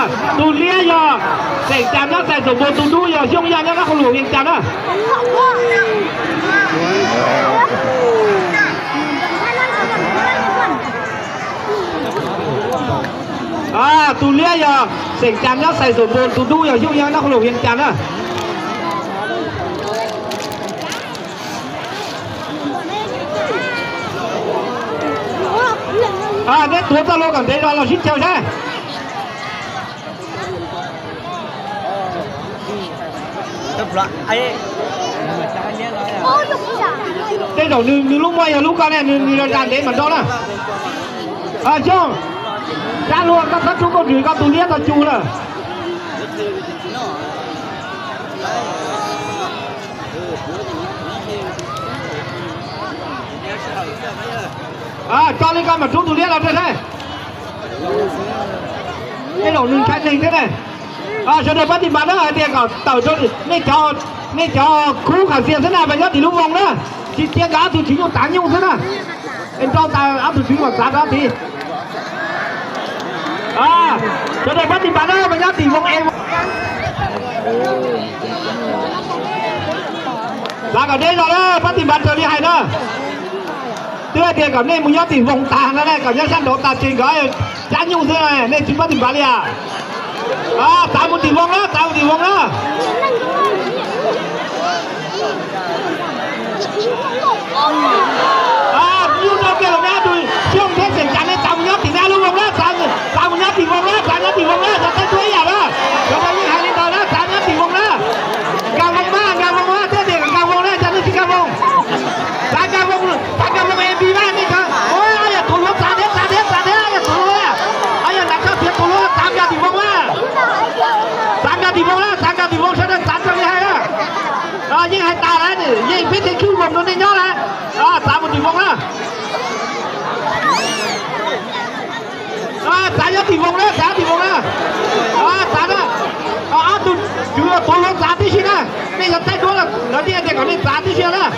à tù lia giờ sẽ chạm nó sẽ dùng bộ tù đu giờ xong ra nó không lùi hiện chạm đó. À tù lia giờ sẽ chạm nó sẽ dùng bộ tù đu giờ xong ra nó không lùi hiện chạm đó. À đấy tuổi ta lo cảm thấy đó là xin chào thế loạn. Ấy đây đầu nương nương lúc mai lúc con này nương nương đàn đến mà đó là à chưa? Ra luôn các các chú con rưỡi các tù lia các chú là. À cho lên con mà chú tù lia làm thế này. Cái đầu nương khai hình thế này à cho nên phát tin bắn đó tiền cả tàu cho nên cho nên cho khu khả diện thế nào bây giờ thì lúc vòng đó. Chỉ tiền cá thì chỉ có tám nhung thế nào em cho ta áp từ chính vào giá đó thì à cho nên phát tin bắn đó bây giờ thì vòng em là cả đây rồi đó, phát tin bắn trở đi hay đó. Tức là tiền cả nên muốn nhớ thì vòng tàng đó này cả giác sang độ tàng tiền cái giá nhung thế này, nên chúng phát tin bắn đi à à tao một tỷ vong đó tao một tỷ vong đó à như đâu kia là nha tôi không thế sẽ chẳng nên tao nhớ tỷ ra luôn vong đó tao tao nhớ tỷ vong đó tao nhớ tỷ vong đó tao thấy thuế à đó cho tao như hai lên đó tao nhớ tỷ vong đó cao vong ba cao vong ba thế thì cao vong đó chẳng nên chỉ cao vong tao cao vong tao cao vong em bị ba đi cơ ôi ai à tụi nó tao thế tao thế tao thế ai à tụi nó ai à làm sao thiệt tụi nó tao nhớ tỷ vong á tao nhớ tỷ vong á tao nhớ tỷ vong sẽ đến tao cho đi hay á à nhưng hai ta đấy cái biết thì kêu vong nó nên nhớ là à tao một tỷ vong á à tao nhớ tỷ vong đó tao tỷ vong á à tao đó. À tụi chú là tụi nó tao tí xí nè nên là tay đua là nó đi để có nên tao tí xí nè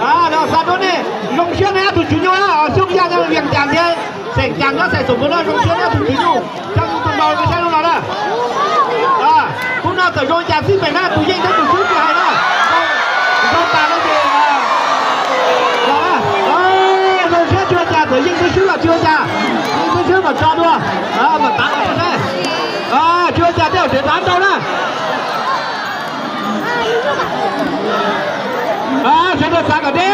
à đó sao đó nè lông xuyên này tụi chú nhau á xung ra cho việc chàng thế sẽ chàng nó sẽ sụp nó đó. Lông xuyên nè tụi chú nhau trong tụi đầu cái xe lúc nào đó. À cũng nó tới rồi chàng xin mày nè dây mà cho đua đó, mà tán ở đây. À chưa chàng theo để tán đâu nè à sẽ được tán ở đây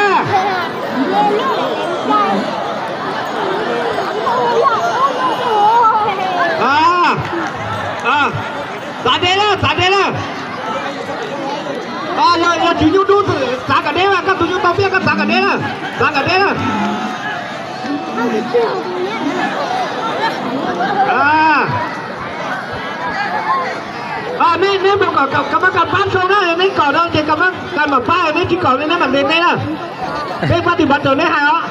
à à tán đây đó tán đây đó à giờ giờ chú nhu đu tán ở đây mà các chú nhu tao biết, các tán ở đây đó tán ở đây đó à à mấy mà có có có cái bán số đó mấy cỏ đó thì có cái mà ba mấy chỉ cỏ nên mà lên đây đó cái phát thì bắt đầu đấy hay đó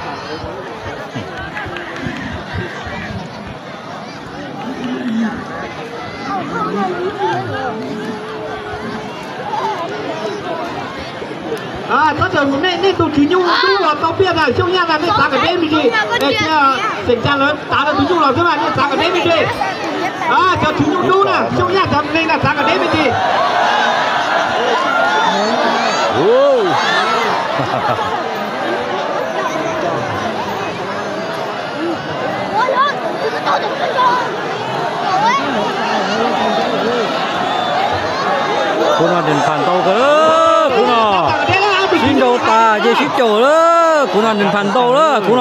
à tất cả nên nên tụi chỉ nhung tu là tao biết là trong nhà là nên tao cái đêm gì để cho tình trạng lớn tao là tụi nhung là thế mà nên tao cái đêm gì à cho chỉ nhung tu nè trong nhà tao nên là tao cái đêm gì Wow. cô nào đến phản tàu cơ cô nào xin đầu ta về xin chỗ đó cô nào đến phản tàu đó cô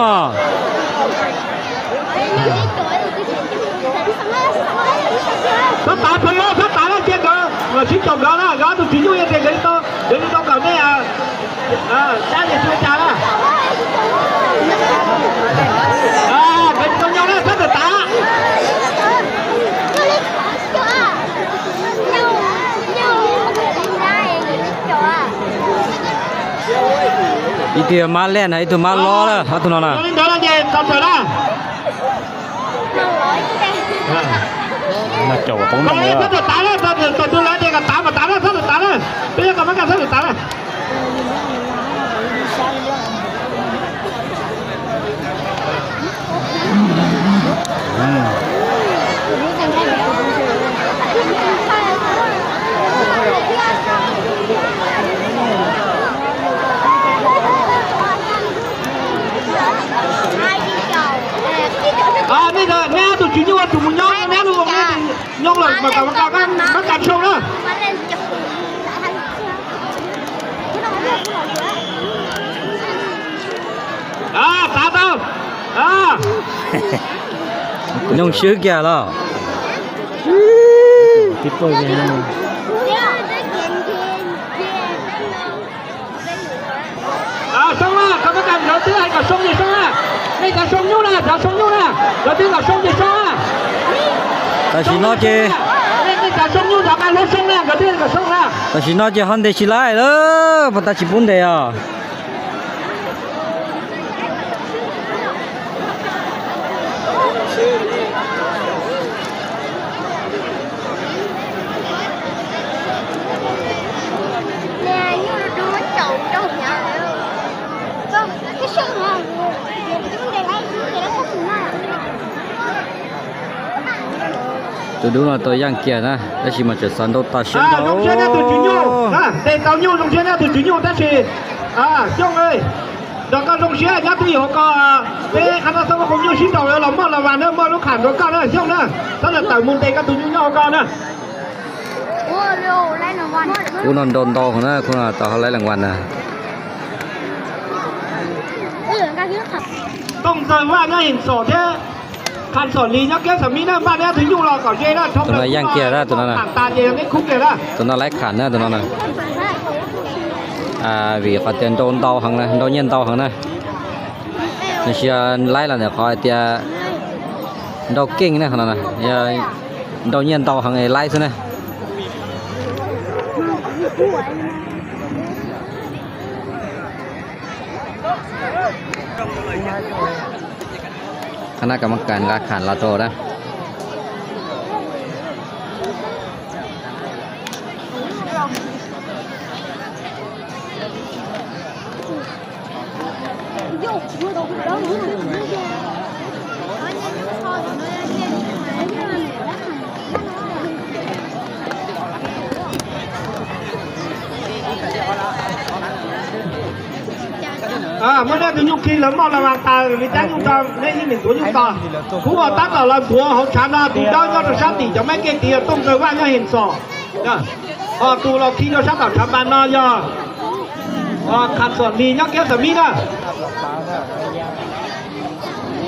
nó tao thôi á nó tao nó chết cơ mà xin chồng đó đó đó tụi chỉ nhung thì đến to đến đâu cả đây à à cha thì chưa cha đó à bên con nhau đó rất là tá. Itu mà lên này itu mà lo đó. Hả tụi nó nè Đó là gì? Con trời đó là chỗ bốn đồng nữa À, bây giờ nghe tôi chỉ như là chủ nhau nghe nhông là mà cả mà cả các các cảm xúc đó. à tá đâu à nhông sứ kìa là tiếp về nhông à xong là các bạn đầu tiên hay cả xong gì xong à đây cả xong nhú nè cả xong nhú nè đầu tiên cả xong gì xong à ta chỉ nói chứ xong nhú cả cả lối xong nè đầu tiên cả xong nè ta chỉ nói chứ hắn để chỉ lại đó mà ta chỉ muốn để à Nè, như là đưa chậu trong nhà Vâng, cái sân mà Chúng để ai, chúng để nó không phải tôi đúng là tôi giang kia nè đó chỉ mà chỉ sản đâu ta xem đâu đồng chí này tôi chuyển nhiều à để tàu nhiều đồng chí này tôi chuyển nhiều đó chỉ à trong ơi. Đó các dùng chuyên nhá tôi hiểu có cái anh ta sao không nhiều xin đầu là mà là vàng nữa mà nó khản đó con nữa trong nữa đó là tàu muốn đây các tôi nhiều con nữa cú non đòn to hơn á cú là tàu lấy lần quan à. Tông rời qua nghe hình sổ thế. คุณน่ะต่อเขาไล่รางวัลนะ Cái lượng ca thiếu thật ต้องใจว่าเนี่ยเห็นสอนแค่คันสอนลีนักแก้สามีนะบ้านเนี้ยถึงอยู่รอก่อนเจ้นะชอบต่างตาเจยังไม่คุกเลยนะ ตัวนั้นไล่ขันนะตัวนั้นนะอ่าvì có tiền đồn tàu hàng này đồn nhân tàu hàng này nhưng khi lấy là được khỏi tiền đồn kinh này hàng này giờ đồn nhân tàu hàng này lấy คณะกรรมการรารขันลาโตนะ又不懂，然后你们这些，完全是超级专业。à mới đây thì nhung khi lớn bao là vàng tờ vì trái nhung tròn nên như mình tuổi nhung tờ cũng ở tắt ở làm của học chán là tụi đó cho nó sát tỷ cho mấy cái tỷ tôm rồi qua cho hiện sò ờ dạ. tụi là khi cho sát ở chán bàn nó giờ ờ khát sò mì nhắc kéo sò mì đó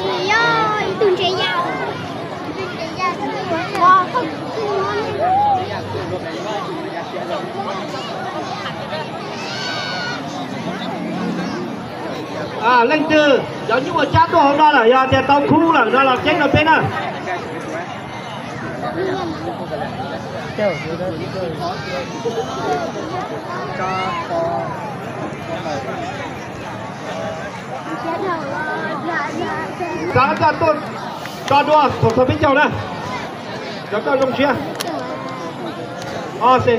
mì ơi tụi trẻ giàu. Lên từ giống như một cha tôi hôm đó là do thì tao khu là đó là chết là bên à giá ra tôi cho đua thổ thổ Đó cho tôi cho đua thuộc à xin.